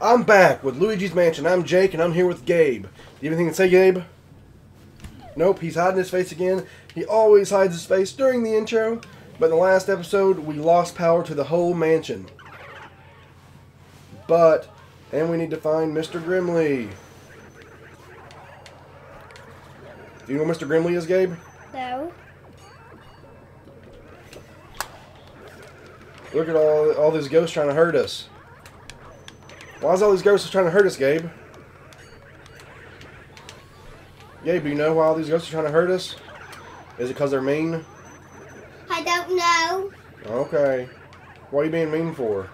I'm back with Luigi's Mansion. I'm Jake and I'm here with Gabe. Do you have anything to say, Gabe? Nope, he's hiding his face again. He always hides his face during the intro, but in the last episode, we lost power to the whole mansion. But, and we need to find Mr. Grimley. Do you know where Mr. Grimley is, Gabe? No. Look at all all these ghosts trying to hurt us. Why is all these ghosts trying to hurt us, Gabe? Gabe, do you know why all these ghosts are trying to hurt us? Is it because they're mean? I don't know. Okay. What are you being mean for?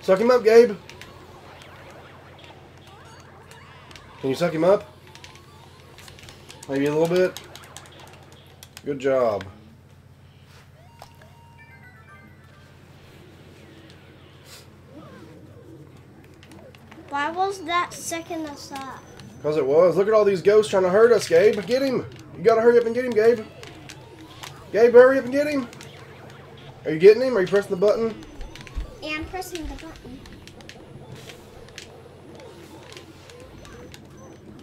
Suck him up, Gabe. Can you suck him up? Maybe a little bit? Good job. Why was that second us up? Because it was. Look at all these ghosts trying to hurt us, Gabe. Get him. You gotta hurry up and get him, Gabe. Gabe, hurry up and get him. Are you getting him? Are you pressing the button? Yeah, I'm pressing the button.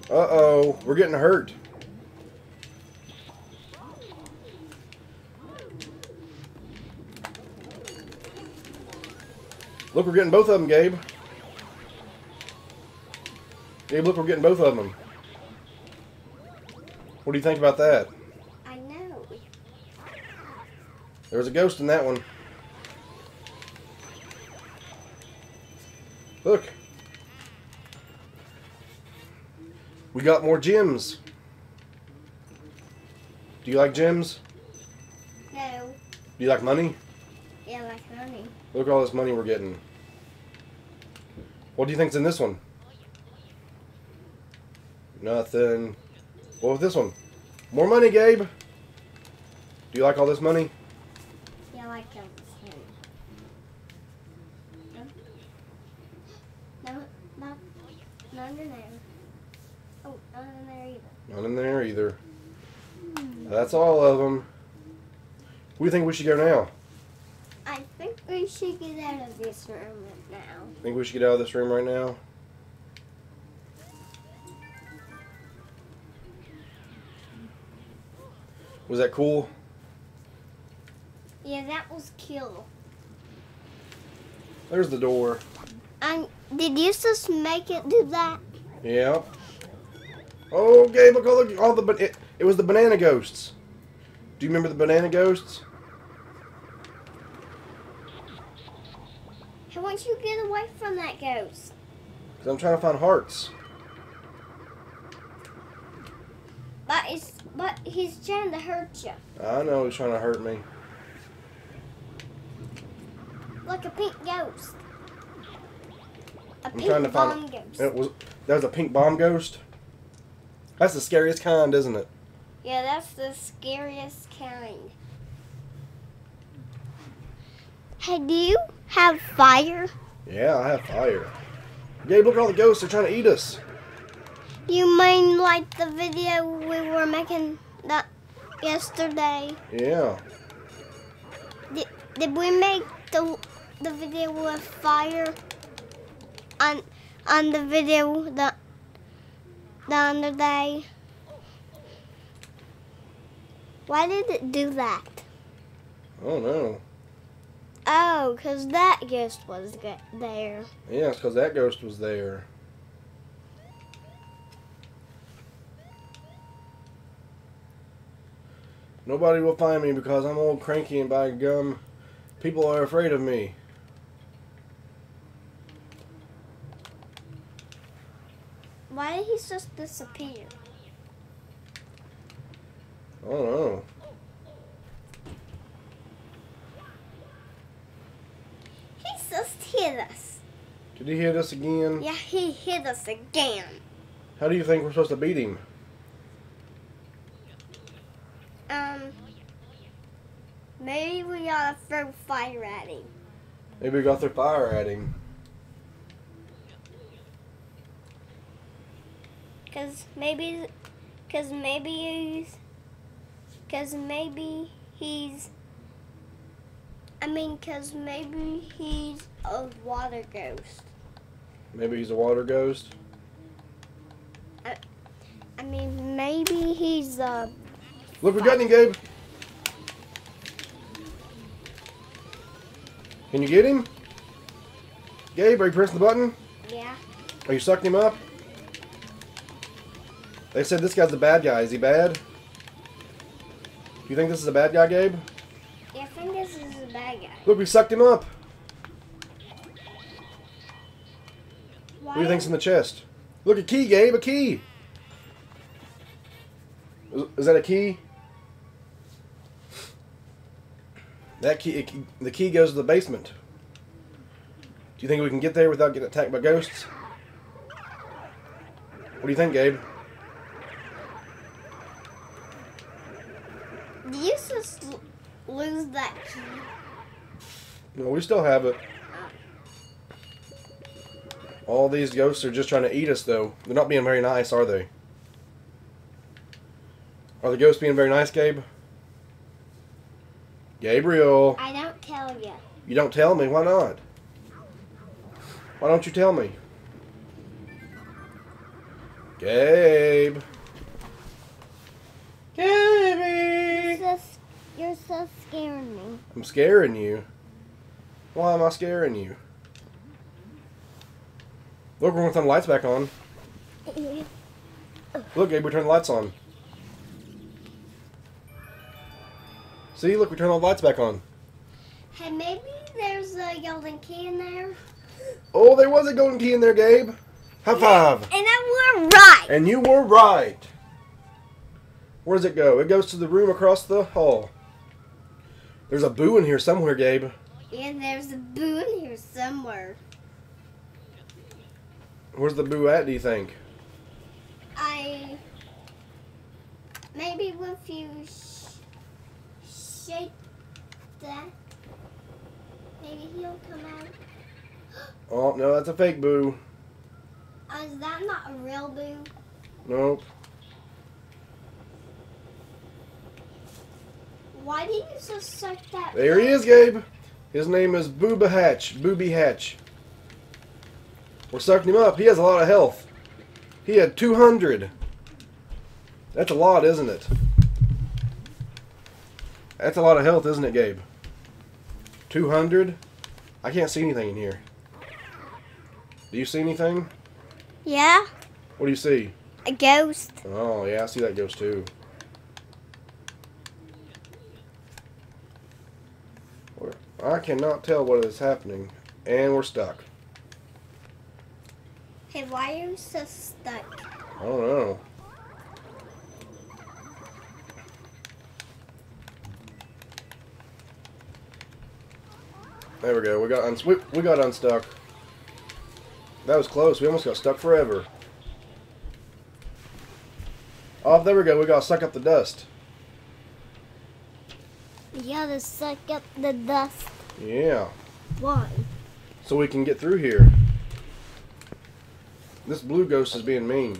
Uh-oh. We're getting hurt. Look, we're getting both of them, Gabe. Gabe, look, we're getting both of them. What do you think about that? I know. There was a ghost in that one. Look. We got more gems. Do you like gems? No. Do you like money? Yeah, I like money. Look at all this money we're getting. What do you think's in this one? Nothing. What with this one? More money, Gabe. Do you like all this money? Yeah, I like um, No. No, not, none in there. Oh, none in there either. None in there either. That's all of them. Where do you think we should go now? I think we should get out of this room right now. Think we should get out of this room right now? Was that cool? Yeah, that was cool. There's the door. And did you just make it do that? Yeah. Oh, Gabe, look all the, all the it, it was the banana ghosts. Do you remember the banana ghosts? How won't you get away from that ghost? Cause I'm trying to find hearts. But it's but he's trying to hurt you. I know he's trying to hurt me. Like a pink ghost. A I'm pink trying to find bomb ghost. It was that was a pink bomb ghost. That's the scariest kind, isn't it? Yeah, that's the scariest kind. Hey, do you have fire? Yeah, I have fire. Gabe, look at all the ghosts. They're trying to eat us. You mean like the video we were making that yesterday? Yeah. Did, did we make the the video with fire on on the video the the other day? Why did it do that? Oh no. Oh, because that ghost was there. Yeah, because that ghost was there. Nobody will find me because I'm old cranky and by gum. People are afraid of me. Why did he just disappear? I don't know. He just hit us. Did he hit us again? Yeah, he hit us again. How do you think we're supposed to beat him? Um, maybe we gotta throw fire at him. Maybe we got through fire at him. Cause maybe, cause maybe he's, cause maybe he's. I mean, cause maybe he's a water ghost. Maybe he's a water ghost. I I mean, maybe he's a. Look, we got him, Gabe. Can you get him? Gabe, are you pressing the button? Yeah. Are you sucking him up? They said this guy's the bad guy. Is he bad? You think this is a bad guy, Gabe? Yeah, I think this is a bad guy. Look, we sucked him up. Why? What do you think's in the chest? Look, a key, Gabe, a key. Is- Is that a key? That key, the key goes to the basement. Do you think we can get there without getting attacked by ghosts? What do you think, Gabe? Did you just l- that key? No, we still have it. All these ghosts are just trying to eat us, though. They're not being very nice, are they? Are the ghosts being very nice, Gabe? Gabriel, I don't tell you. you don't tell me. Why not? Why don't you tell me? Gabe. Gabe. You're so scaring me. I'm scaring you. Why am I scaring you? Look, we're gonna turn the lights back on. Look, Gabe, we turned the lights on. See, look, we turned all the lights back on. Hey, maybe there's a golden key in there. Oh, there was a golden key in there, Gabe. High five. And I were right. And you were right. Where does it go? It goes to the room across the hall. There's a boo in here somewhere, Gabe. And there's a boo in here somewhere. Where's the boo at, do you think? I maybe if you sh- shake that, maybe he'll come out. Oh, no, that's a fake boo. Uh, is that not a real boo? Nope. Why did you just suck that? There he is, Gabe. His name is Boo B. Hatch. Booby Hatch. We're sucking him up. He has a lot of health. He had 200. That's a lot, isn't it? That's a lot of health, isn't it, Gabe? 200? I can't see anything in here. Do you see anything? Yeah, What do you see? a ghost. Oh, yeah, I see that ghost too. We're- I cannot tell what is happening. And we're stuck. Hey, why are you so stuck? I don't know. There we go. We got uns- we, we got unstuck. That was close. We almost got stuck forever. Oh, there we go. We got stuck up the dust. You gotta suck up the dust. Yeah. Why? So we can get through here. This blue ghost is being mean.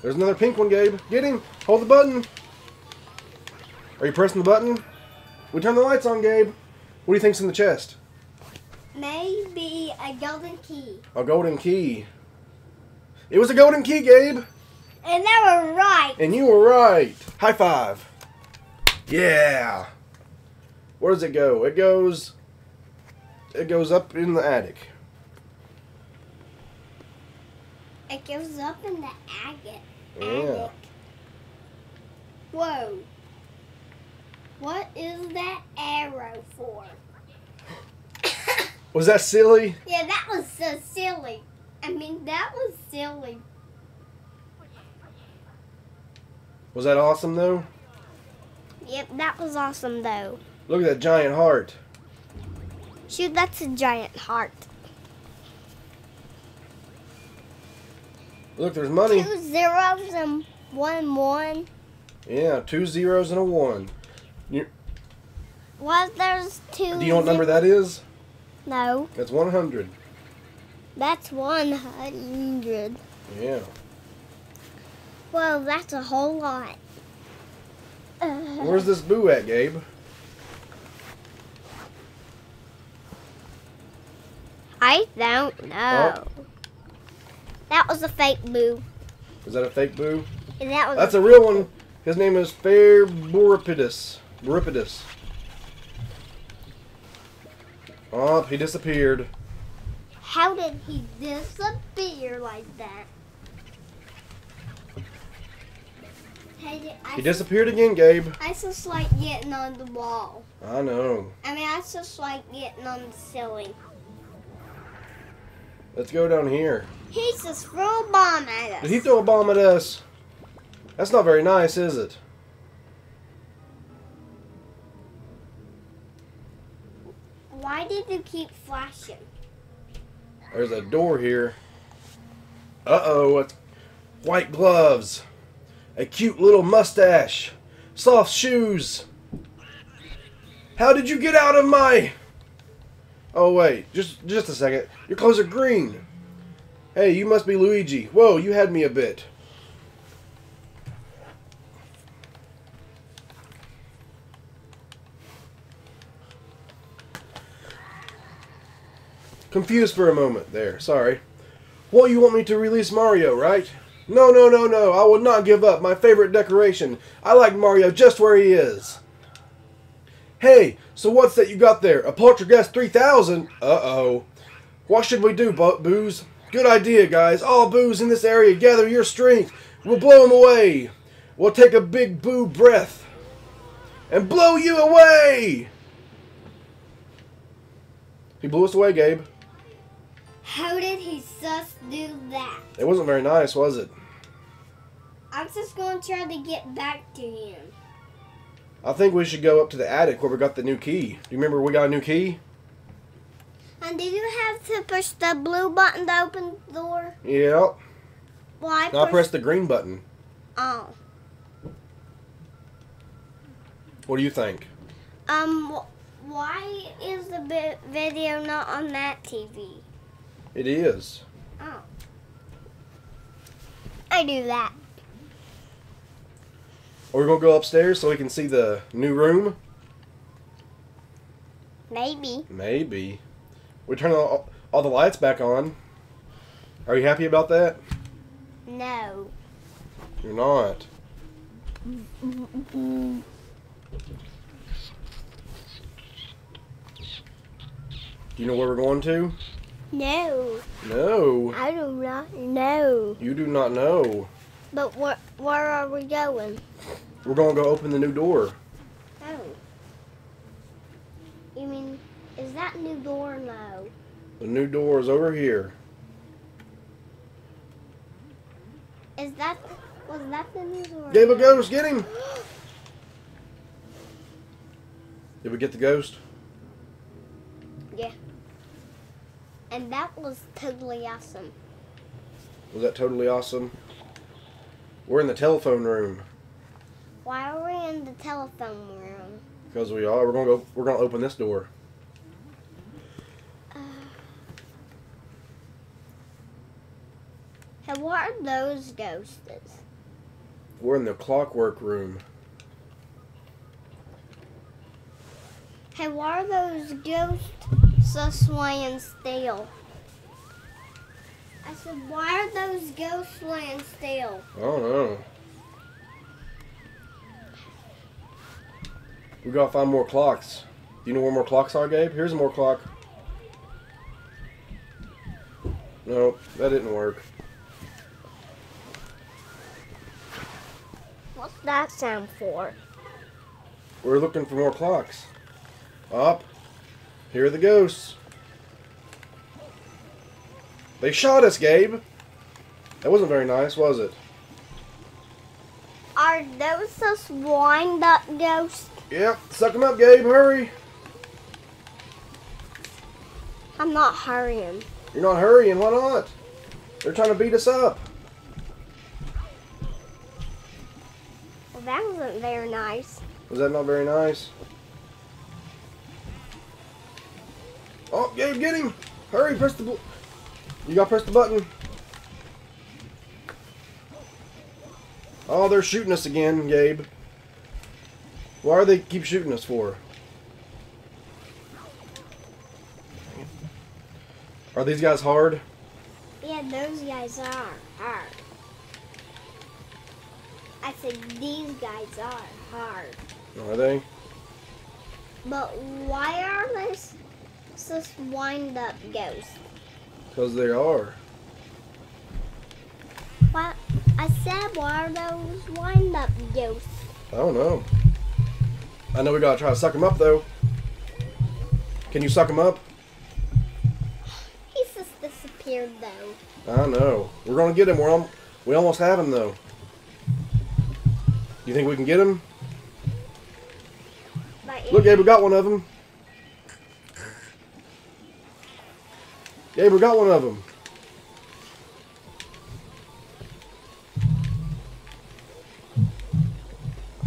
There's another pink one, Gabe. Get him. Hold the button. Are you pressing the button? We turn the lights on, Gabe. What do you think's in the chest? Maybe a golden key. A golden key. It was a golden key, Gabe. And they were right. And you were right. High five. Yeah. Where does it go? It goes. It goes up in the attic. It goes up in the agate. Yeah. attic. Whoa. What is that arrow for? Was that silly? yeah, that was so silly. I mean, that was silly. Was that awesome though? Yep, that was awesome though. Look at that giant heart. Shoot, that's a giant heart. Look, there's money. Two zeros and one one. Yeah, two zeros and a one. What? There's two. Do you know what number that is? No. That's 100. That's 100. Yeah. Well, that's a whole lot. Uh, Where's this boo at, Gabe? I don't know. That was a fake boo. Is that a fake boo? That was That's a real one. His name is Fair Booripedes. Booripedes. Oh, he disappeared. How did he disappear like that? Hey, I, He disappeared again, Gabe. I just like getting on the wall. I know. I mean, I just like getting on the ceiling. Let's go down here. He's just threw a bomb at us. Did he throw a bomb at us? That's not very nice, is it? Why did you keep flashing? There's a door here. Uh-oh. it's White gloves. A cute little mustache. Soft shoes. How did you get out of my... Oh, wait. Just, just a second. Your clothes are green. Hey, you must be Luigi. Whoa, you had me a bit. Confused for a moment there. Sorry. Well, you want me to release Mario, right? No, no, no, no. I will not give up my favorite decoration. I like Mario just where he is. Hey, so what's that you got there? A Poltergeist 3000? Uh-oh. What should we do, Bo- Boos? Good idea, guys. All Boos in this area, gather your strength. We'll blow them away. We'll take a big Boo breath. And blow you away! He blew us away, Gabe. How did he just do that? It wasn't very nice, was it? I'm just going to try to get back to him. I think we should go up to the attic where we got the new key. Do you remember we got a new key? And did you have to push the blue button to open the door? Yep. Well, I Now I pressed the green button. Oh. What do you think? Um, wh- why is the vi- video not on that TV? It is. Oh. I do that. Are we gonna go upstairs so we can see the new room? Maybe. Maybe. We turn all, all the lights back on. Are you happy about that? No. You're not. Do you know where we're going to? No. No. I do not know. You do not know. But where, where are we going? We're gonna go open the new door. Oh. You mean, is that new door? No. The new door is over here. Is that, was that the new door? Gave a ghost, get him! Did we get the ghost? Yeah. And that was totally awesome. Was that totally awesome? We're in the telephone room. Why are we in the telephone room? Because we are. We're gonna go we're gonna open this door. Uh, and what are those ghosts? We're in the clockwork room. Hey, why are those ghosts so swaying still? I said, why are those ghosts swaying still? I don't know. We gotta find more clocks. Do you know where more clocks are, Gabe? Here's more clock. No, that didn't work. What's that sound for? We're looking for more clocks. Up. Here are the ghosts. They shot us, Gabe. That wasn't very nice, was it? Are those just wind up ghosts? Yep. Suck them up, Gabe. Hurry. I'm not hurrying. You're not hurrying. Why not? They're trying to beat us up. Well, that wasn't very nice. Was that not very nice? Oh, Gabe, get him! Hurry, press the. You gotta press the button. Oh, they're shooting us again, Gabe. Why are they keep shooting us for? Are these guys hard? Yeah, those guys are hard. I said these guys are hard. Are they? But why are this this wind up ghosts? Because they are. What I said why are those wind up ghosts? I don't know. I know we gotta try to suck him up though. Can you suck him up? He's just disappeared though. I know. We're gonna get him. We're al- we almost have him though. You think we can get him? Look, Gabe, we got one of them. Gabe, we got one of them.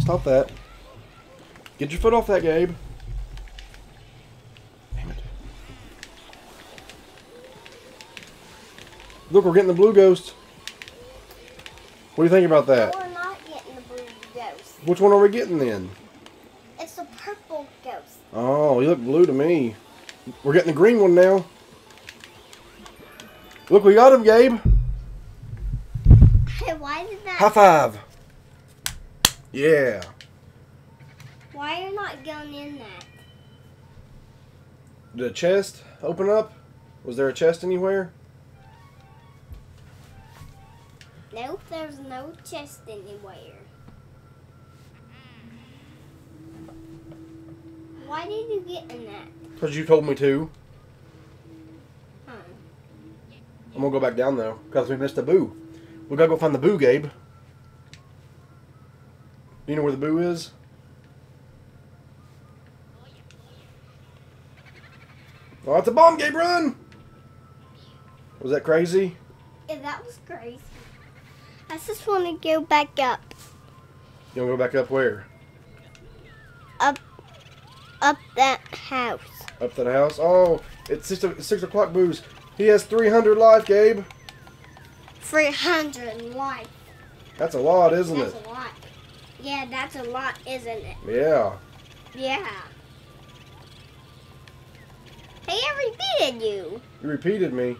Stop that. Get your foot off that, Gabe. Damn it. Look, we're getting the blue ghost. What do you think about that? we're not getting the blue ghost. Which one are we getting then? It's the purple ghost. Oh, you look blue to me. We're getting the green one now. Look, we got him, Gabe. Hey, Why did that? High five. Yeah. Why are you not going in that? Did a chest open up? Was there a chest anywhere? Nope, there's no chest anywhere. Why did you get in that? Because you told me to. Huh. I'm going to go back down, though, because we missed the boo. We got to go find the boo, Gabe. Do you know where the boo is? Oh, it's a bomb, Gabe, run! Was that crazy? Yeah, that was crazy. I just want to go back up. You want to go back up where? Up up that house. Up the house. Oh, it's six o'clock booze. He has 300 life, Gabe. 300 life. That's a lot, isn't That's it? a lot. Yeah, that's a lot, isn't it? Yeah. Yeah. Hey, I repeated you. You repeated me.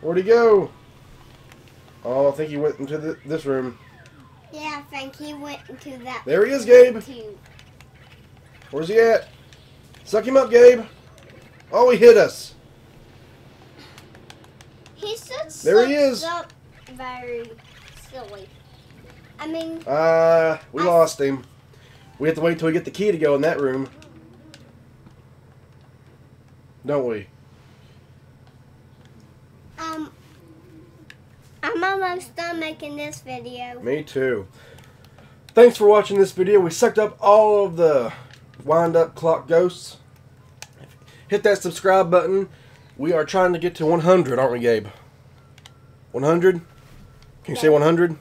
Where'd he go? Oh, I think he went into the, this room. Yeah, I think he went into that. There he is, Gabe. Too. Where's he at? Suck him up, Gabe. Oh, he hit us. He's just There he is. Up very silly. I mean, Uh, we I- lost him. We have to wait till we get the key to go in that room. Don't we? um, I'm almost done making this video. Me too. Thanks for watching this video. We sucked up all of the wind up clock ghosts. Hit that subscribe button. We are trying to get to 100, aren't we, Gabe? 100? Can you say 100?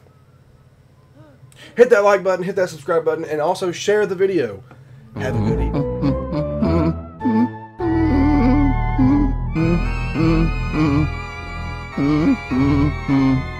Hit that like button, hit that subscribe button, and also share the video. Have a good evening. hum, hum, hum.